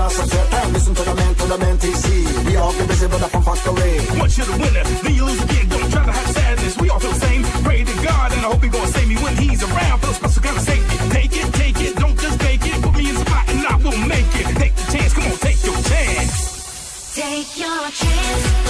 grass and sweat and listen to the man, to the man TC. We all get busy, but the fun factory. Once you're the winner, then you lose again. Don't try to have sadness. We all feel the same. Pray to God, and I hope He gonna save me when He's around. Feel special, special kind of safety. Take it, take it, don't just take it. Put me in the spot, and I will make it. Take the chance, come on, take your chance. Take your chance.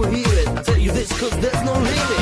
will it. I tell you this cause there's no limit.